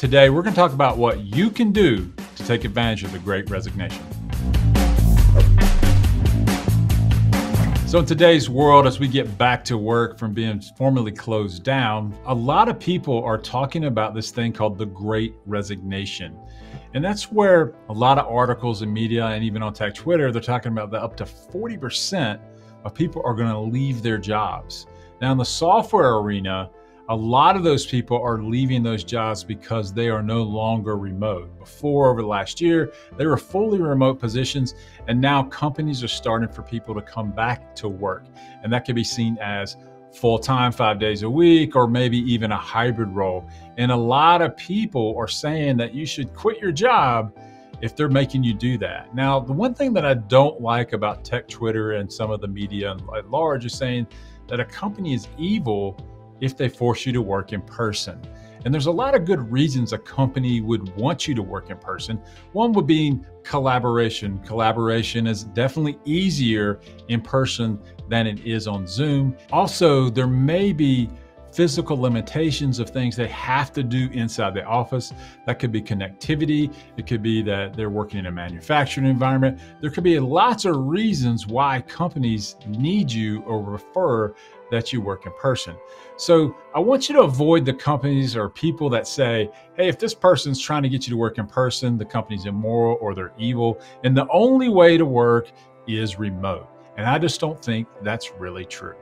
Today, we're going to talk about what you can do to take advantage of the great resignation. So, in today's world, as we get back to work from being formally closed down, a lot of people are talking about this thing called the great resignation. And that's where a lot of articles in media and even on tech Twitter, they're talking about that up to 40% of people are going to leave their jobs. Now, in the software arena, a lot of those people are leaving those jobs because they are no longer remote. Before, over the last year, they were fully remote positions, and now companies are starting for people to come back to work. And that can be seen as full time, five days a week, or maybe even a hybrid role. And a lot of people are saying that you should quit your job if they're making you do that. Now, the one thing that I don't like about tech Twitter and some of the media at large is saying that a company is evil if they force you to work in person. And there's a lot of good reasons a company would want you to work in person. One would be collaboration. Collaboration is definitely easier in person than it is on Zoom. Also, there may be physical limitations of things they have to do inside the office. That could be connectivity. It could be that they're working in a manufacturing environment. There could be lots of reasons why companies need you or refer that you work in person. So I want you to avoid the companies or people that say, hey, if this person's trying to get you to work in person, the company's immoral or they're evil. And the only way to work is remote. And I just don't think that's really true.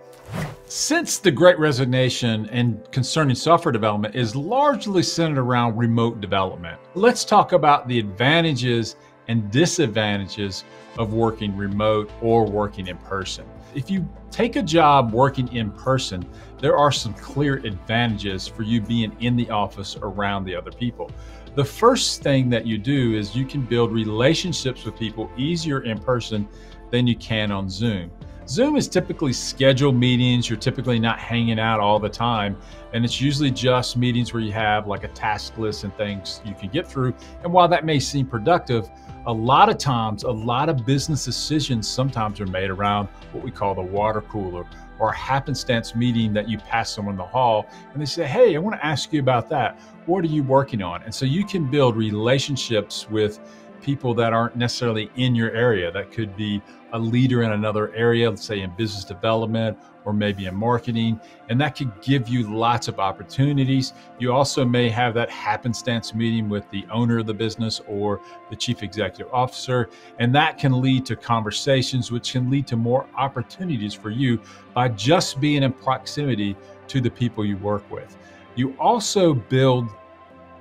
Since the great resignation and concerning software development is largely centered around remote development, let's talk about the advantages and disadvantages of working remote or working in person. If you take a job working in person, there are some clear advantages for you being in the office around the other people. The first thing that you do is you can build relationships with people easier in person than you can on Zoom. Zoom is typically scheduled meetings. You're typically not hanging out all the time. And it's usually just meetings where you have like a task list and things you can get through. And while that may seem productive, a lot of times, a lot of business decisions sometimes are made around what we call the water cooler or a happenstance meeting that you pass someone in the hall and they say, Hey, I want to ask you about that. What are you working on? And so you can build relationships with people that aren't necessarily in your area. That could be a leader in another area, let's say in business development or maybe in marketing, and that could give you lots of opportunities. You also may have that happenstance meeting with the owner of the business or the chief executive officer, and that can lead to conversations, which can lead to more opportunities for you by just being in proximity to the people you work with. You also build,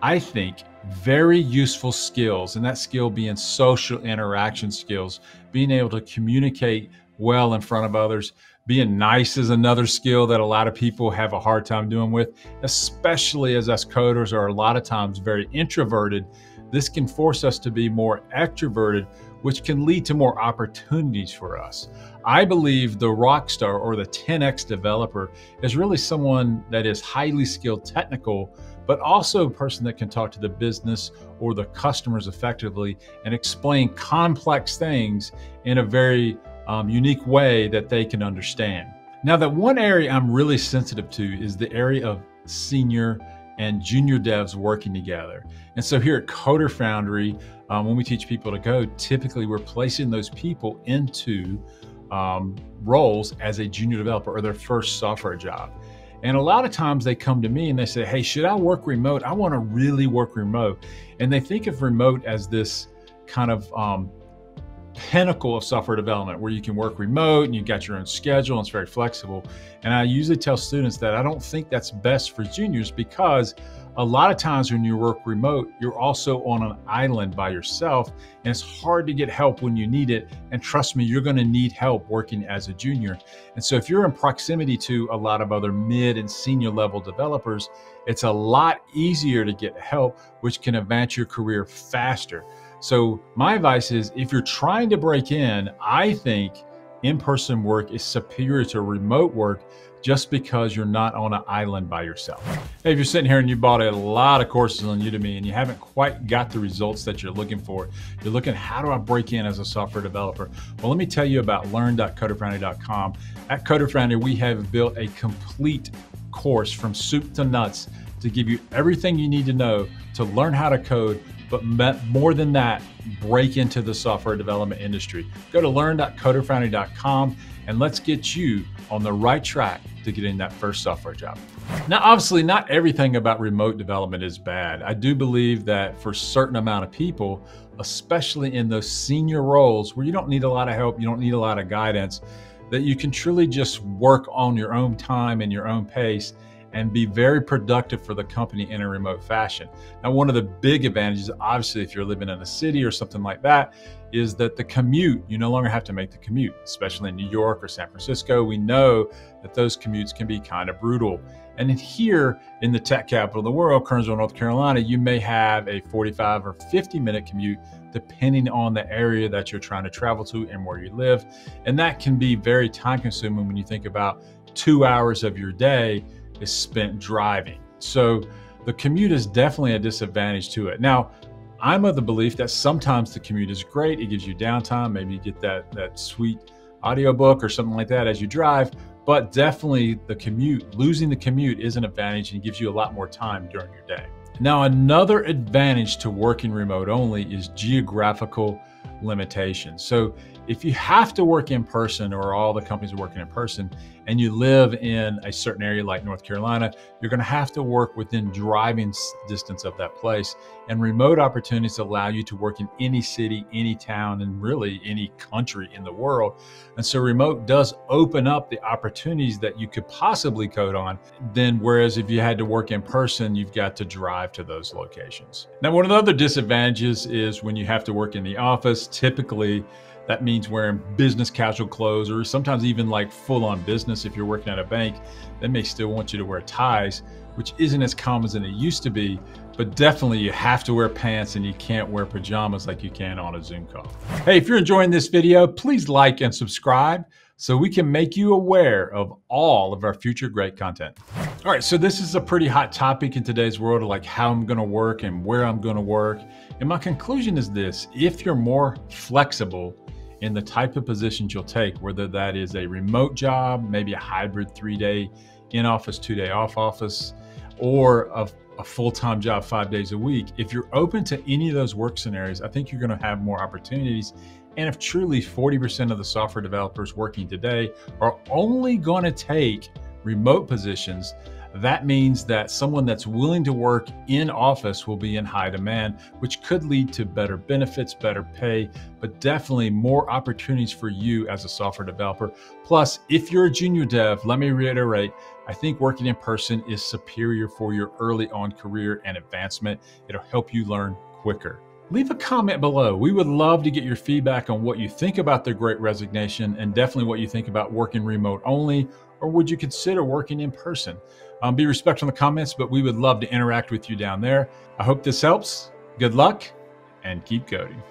I think, very useful skills, and that skill being social interaction skills, being able to communicate well in front of others. Being nice is another skill that a lot of people have a hard time doing with, especially as us coders are a lot of times very introverted. This can force us to be more extroverted, which can lead to more opportunities for us. I believe the rock star or the 10x developer is really someone that is highly skilled technical but also a person that can talk to the business or the customers effectively and explain complex things in a very um, unique way that they can understand. Now, that one area I'm really sensitive to is the area of senior and junior devs working together. And so here at Coder Foundry, um, when we teach people to code, typically we're placing those people into um, roles as a junior developer or their first software job. And a lot of times they come to me and they say, Hey, should I work remote? I want to really work remote. And they think of remote as this kind of um, pinnacle of software development where you can work remote and you've got your own schedule and it's very flexible. And I usually tell students that I don't think that's best for juniors because a lot of times when you work remote, you're also on an island by yourself, and it's hard to get help when you need it. And trust me, you're going to need help working as a junior. And so, if you're in proximity to a lot of other mid and senior level developers, it's a lot easier to get help, which can advance your career faster. So, my advice is if you're trying to break in, I think in person work is superior to remote work just because you're not on an island by yourself. Hey, if you're sitting here and you bought a lot of courses on Udemy and you haven't quite got the results that you're looking for, you're looking, how do I break in as a software developer? Well, let me tell you about learn.coderfoundry.com. At Coder Foundry, we have built a complete course from soup to nuts to give you everything you need to know to learn how to code, but more than that, break into the software development industry. Go to learn.coderfoundry.com and let's get you on the right track to getting that first software job. Now, obviously, not everything about remote development is bad. I do believe that for a certain amount of people, especially in those senior roles where you don't need a lot of help, you don't need a lot of guidance, that you can truly just work on your own time and your own pace and be very productive for the company in a remote fashion. Now, one of the big advantages, obviously, if you're living in a city or something like that, is that the commute, you no longer have to make the commute, especially in New York or San Francisco. We know that those commutes can be kind of brutal. And here in the tech capital of the world, Kernersville, North Carolina, you may have a 45 or 50 minute commute depending on the area that you're trying to travel to and where you live. And that can be very time consuming when you think about two hours of your day is spent driving. So the commute is definitely a disadvantage to it. Now, I'm of the belief that sometimes the commute is great. It gives you downtime. Maybe you get that, that sweet audiobook or something like that as you drive. But definitely the commute, losing the commute is an advantage and gives you a lot more time during your day. Now, another advantage to working remote only is geographical limitations. So if you have to work in person or all the companies are working in person and you live in a certain area like North Carolina, you're going to have to work within driving distance of that place. And remote opportunities allow you to work in any city, any town, and really any country in the world. And so remote does open up the opportunities that you could possibly code on. Then, whereas if you had to work in person, you've got to drive to those locations. Now, one of the other disadvantages is when you have to work in the office, typically that means wearing business casual clothes or sometimes even like full on business. If you're working at a bank, they may still want you to wear ties, which isn't as common as it used to be. But definitely you have to wear pants and you can't wear pajamas like you can on a Zoom call. Hey, if you're enjoying this video, please like and subscribe so we can make you aware of all of our future great content. All right, so this is a pretty hot topic in today's world of like how I'm gonna work and where I'm gonna work. And my conclusion is this, if you're more flexible in the type of positions you'll take, whether that is a remote job, maybe a hybrid three day in office, two day off office, or a, a full time job five days a week. If you're open to any of those work scenarios, I think you're going to have more opportunities. And if truly 40% of the software developers working today are only going to take remote positions, that means that someone that's willing to work in office will be in high demand, which could lead to better benefits, better pay, but definitely more opportunities for you as a software developer. Plus, if you're a junior dev, let me reiterate, I think working in person is superior for your early on career and advancement. It'll help you learn quicker. Leave a comment below. We would love to get your feedback on what you think about the great resignation and definitely what you think about working remote only, or would you consider working in person? Um, be respectful in the comments, but we would love to interact with you down there. I hope this helps. Good luck and keep coding.